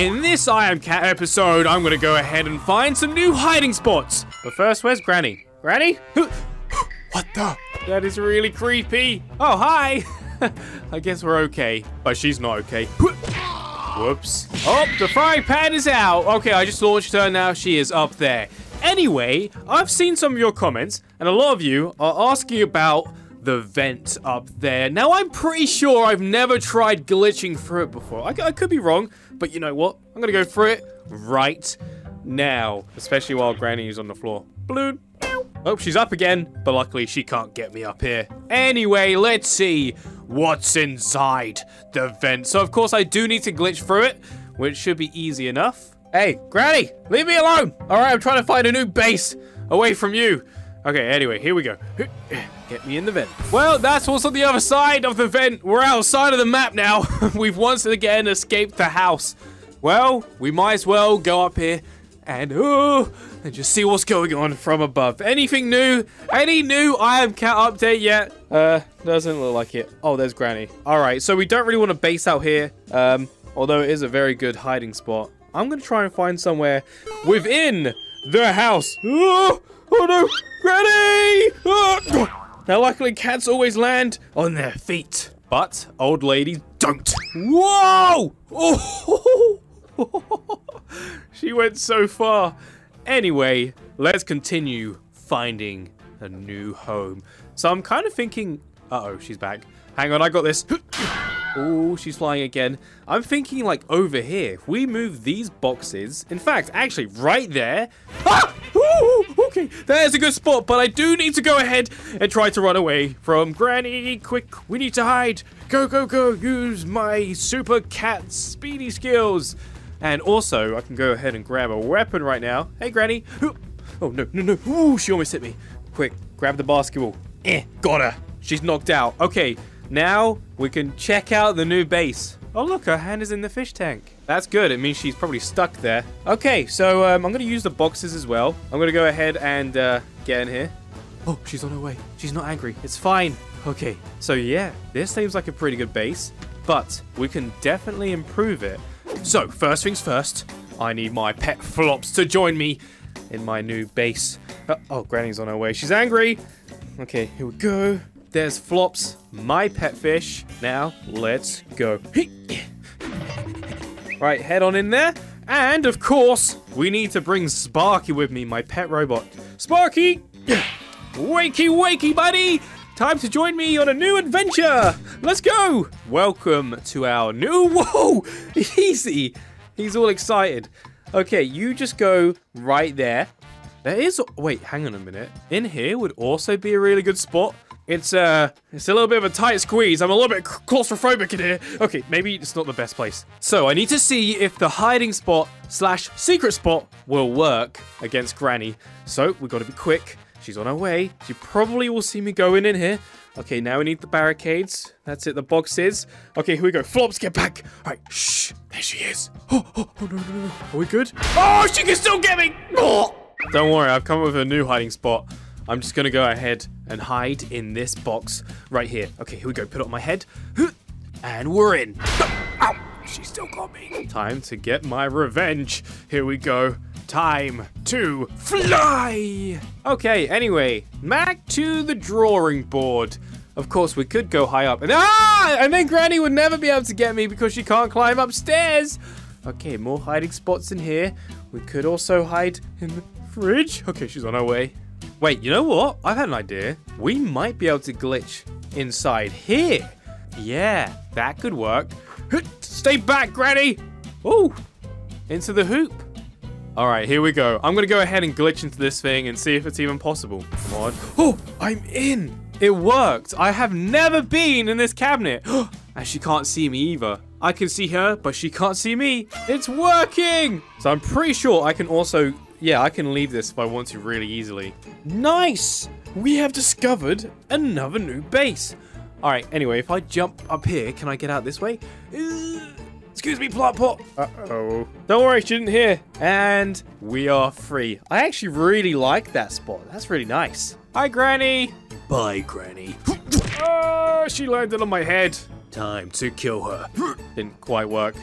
In this I Am Cat episode, I'm gonna go ahead and find some new hiding spots. But first, where's Granny? Granny? what the? That is really creepy. Oh, hi. I guess we're okay. But she's not okay. Whoops. Oh, the frying pan is out. Okay, I just launched her. Now she is up there. Anyway, I've seen some of your comments, and a lot of you are asking about the vent up there. Now, I'm pretty sure I've never tried glitching through it before. I, I could be wrong, but you know what? I'm to go through it right now, especially while Granny is on the floor. Balloon. Oh, she's up again, but luckily she can't get me up here. Anyway, let's see what's inside the vent. So, of course, I do need to glitch through it, which should be easy enough. Hey, Granny, leave me alone. All right, I'm trying to find a new base away from you. Okay, anyway, here we go. Get me in the vent. Well, that's what's on the other side of the vent. We're outside of the map now. We've once again escaped the house. Well, we might as well go up here and oh, and just see what's going on from above. Anything new? Any new I am cat update yet? Uh, doesn't look like it. Oh, there's Granny. All right, so we don't really want to base out here. Um, although it is a very good hiding spot. I'm going to try and find somewhere within the house. Oh, oh no, Granny! Oh. Now, luckily, cats always land on their feet. But old ladies don't. Whoa! Oh! she went so far. Anyway, let's continue finding a new home. So I'm kind of thinking... Uh-oh, she's back. Hang on, I got this. Oh, she's flying again. I'm thinking like over here. If we move these boxes, in fact, actually right there. Ah! Okay, there's a good spot, but I do need to go ahead and try to run away from Granny. Quick, we need to hide. Go, go, go. Use my super cat speedy skills. And also, I can go ahead and grab a weapon right now. Hey, Granny. Oh, no, no, no. Ooh, she almost hit me. Quick, grab the basketball. Eh, got her. She's knocked out. Okay, now we can check out the new base. Oh look, her hand is in the fish tank. That's good. It means she's probably stuck there. Okay, so um, I'm to use the boxes as well. I'm to go ahead and uh, get in here. Oh, she's on her way. She's not angry. It's fine. Okay, so yeah, this seems like a pretty good base, but we can definitely improve it. So, first things first, I need my pet flops to join me in my new base. Uh, oh, Granny's on her way. She's angry. Okay, here we go. There's Flops, my pet fish. Now, let's go. Right, head on in there. And, of course, we need to bring Sparky with me, my pet robot. Sparky! wakey, wakey, buddy! Time to join me on a new adventure! Let's go! Welcome to our new... Whoa! Easy! He's all excited. Okay, you just go right there. There is... Wait, hang on a minute. In here would also be a really good spot it's, uh, it's a little bit of a tight squeeze. I'm a little bit claustrophobic in here. Okay, maybe it's not the best place. So I need to see if the hiding spot slash secret spot will work against Granny. So we gotta be quick. She's on her way. She probably will see me going in here. Okay, now we need the barricades. That's it, the boxes. Okay, here we go. Flops, get back. All right, shh. There she is. Oh, oh, oh no, no, no. Are we good? Oh, she can still get me. Oh. Don't worry, I've come up with a new hiding spot. I'm just gonna go ahead and hide in this box right here. Okay, here we go. Put it on my head. And we're in. Ow! She still got me. Time to get my revenge. Here we go. Time to fly! Okay, anyway, back to the drawing board. Of course, we could go high up. And, ah! And then Granny would never be able to get me because she can't climb upstairs. Okay, more hiding spots in here. We could also hide in the fridge. Okay, she's on her way. Wait, you know what? I've had an idea. We might be able to glitch inside here. Yeah, that could work. Stay back, Granny! Oh, into the hoop. All right, here we go. I'm to go ahead and glitch into this thing and see if it's even possible. Come on. Oh, I'm in. It worked. I have never been in this cabinet. and she can't see me either. I can see her, but she can't see me. It's working. So I'm pretty sure I can also yeah, I can leave this if I want to really easily. Nice! We have discovered another new base. Alright, anyway, if I jump up here, can I get out this way? Uh, excuse me, plot pot. Uh-oh. Don't worry, she didn't hear. And we are free. I actually really like that spot. That's really nice. Hi, Granny. Bye, Granny. oh, she landed on my head. Time to kill her. Didn't quite work.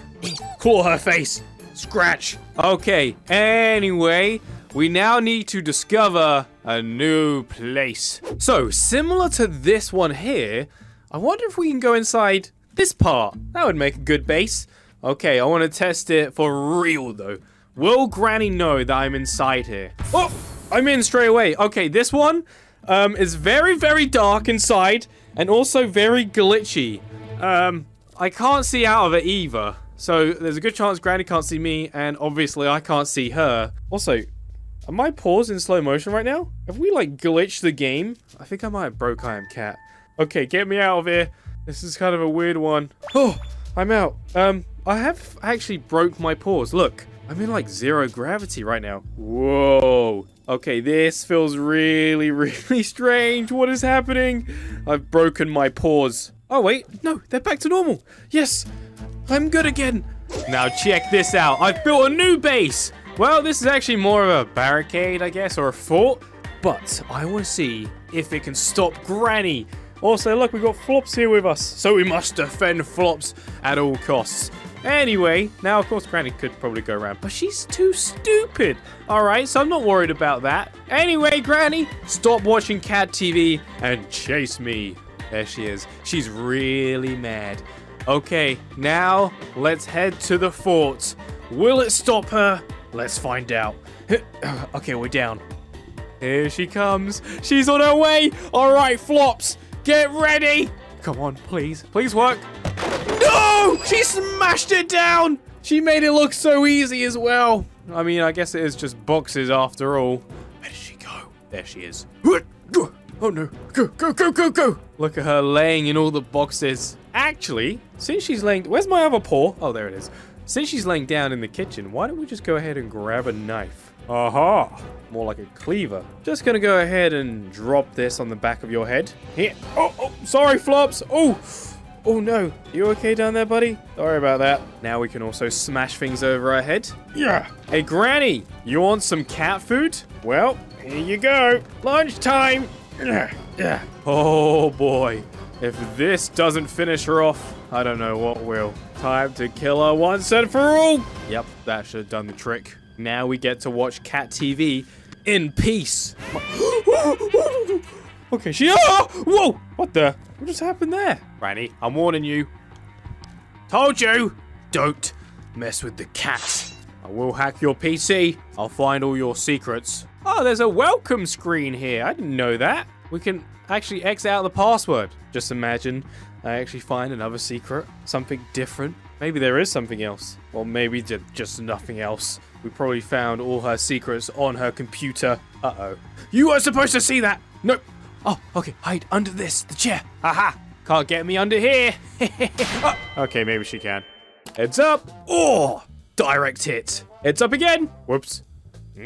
Claw her face. Scratch. Okay, anyway, we now need to discover a new place. So, similar to this one here, I wonder if we can go inside this part. That would make a good base. Okay, I want to test it for real though. Will Granny know that I'm inside here? Oh, I'm in straight away. Okay, this one um, is very, very dark inside and also very glitchy. Um, I can't see out of it either. So there's a good chance Granny can't see me and obviously I can't see her. Also, are my paws in slow motion right now? Have we like glitched the game? I think I might have broke I am cat. Okay, get me out of here. This is kind of a weird one. Oh, I'm out. Um, I have actually broke my paws. Look, I'm in like zero gravity right now. Whoa. Okay, this feels really, really strange. What is happening? I've broken my paws. Oh, wait. No, they're back to normal. Yes, I'm good again. Now check this out. I've built a new base. Well, this is actually more of a barricade, I guess, or a fort. But I want to see if it can stop Granny. Also, look, we've got Flops here with us. So we must defend Flops at all costs. Anyway, now of course Granny could probably go around, but she's too stupid. Alright, so I'm not worried about that. Anyway, Granny, stop watching cat TV and chase me. There she is. She's really mad. Okay, now let's head to the fort. Will it stop her? Let's find out. okay, we're down. Here she comes. She's on her way. All right, flops, get ready. Come on, please. Please work. No! She smashed it down! She made it look so easy as well. I mean, I guess it is just boxes after all. Where did she go? There she is. Oh no. Go, go, go, go, go! Look at her laying in all the boxes. Actually, since she's laying... Where's my other paw? Oh, there it is. Since she's laying down in the kitchen, why don't we just go ahead and grab a knife? Aha! More like a cleaver. Just gonna go ahead and drop this on the back of your head. Here. Oh, oh sorry, Flops. Oh, Oh no, you okay down there, buddy? Sorry about that. Now we can also smash things over our head. Yeah. Hey, Granny, you want some cat food? Well, here you go. Lunchtime. Yeah. Yeah. Oh boy. If this doesn't finish her off, I don't know what will. Time to kill her once and for all. Yep, that should have done the trick. Now we get to watch cat TV in peace. okay, she. Oh! Whoa! What the? What just happened there? Granny, I'm warning you. Told you! Don't mess with the cat. I will hack your PC. I'll find all your secrets. Oh, there's a welcome screen here. I didn't know that. We can actually X out the password. Just imagine I actually find another secret. Something different. Maybe there is something else. Or maybe just nothing else. We probably found all her secrets on her computer. Uh-oh. You weren't supposed to see that! Nope. Oh, okay. Hide under this, the chair. Aha! Can't get me under here. oh. Okay, maybe she can. Heads up. Oh, direct hit. Heads up again. Whoops.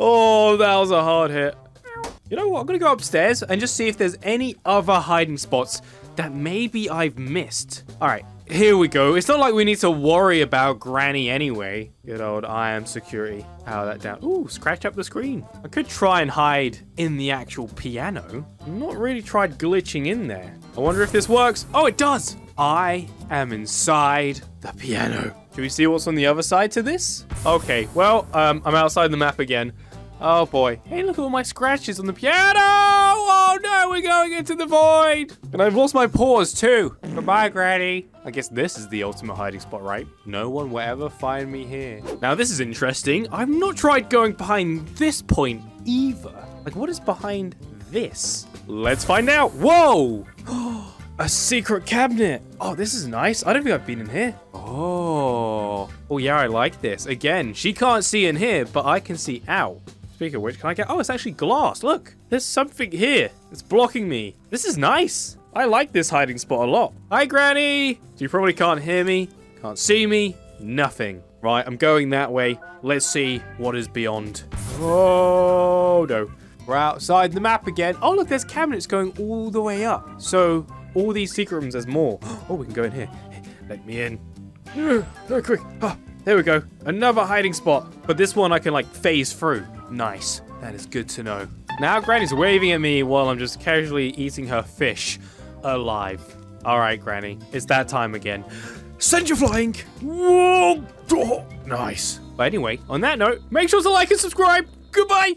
oh, that was a hard hit. You know what? I'm to go upstairs and just see if there's any other hiding spots that maybe I've missed. All right, here we go. It's not like we need to worry about Granny anyway. Good old I am security. Power that down. Ooh, scratch up the screen. I could try and hide in the actual piano. I've not really tried glitching in there. I wonder if this works. Oh, it does. I am inside the piano. Can we see what's on the other side to this? Okay, well, um, I'm outside the map again. Oh boy. Hey, look at all my scratches on the piano! Oh no, we're going into the void! And I've lost my paws too. Goodbye, Granny. I guess this is the ultimate hiding spot, right? No one will ever find me here. Now this is interesting. I've not tried going behind this point either. Like what is behind this? Let's find out. Whoa! A secret cabinet. Oh, this is nice. I don't think I've been in here. Oh. Oh yeah, I like this. Again, she can't see in here, but I can see out. Speaking of which, can I get... Oh, it's actually glass. Look, there's something here. It's blocking me. This is nice. I like this hiding spot a lot. Hi, Granny. So you probably can't hear me, can't see me, nothing. Right, I'm going that way. Let's see what is beyond. Oh, no. We're outside the map again. Oh, look, there's cabinets going all the way up. So all these secret rooms, there's more. Oh, we can go in here. Let me in. Very quick. Ah, there we go. Another hiding spot. But this one I can like phase through. Nice. That is good to know. Now Granny's waving at me while I'm just casually eating her fish alive. All right, Granny. It's that time again. Send you flying. Whoa. Nice. But anyway, on that note, make sure to like and subscribe. Goodbye.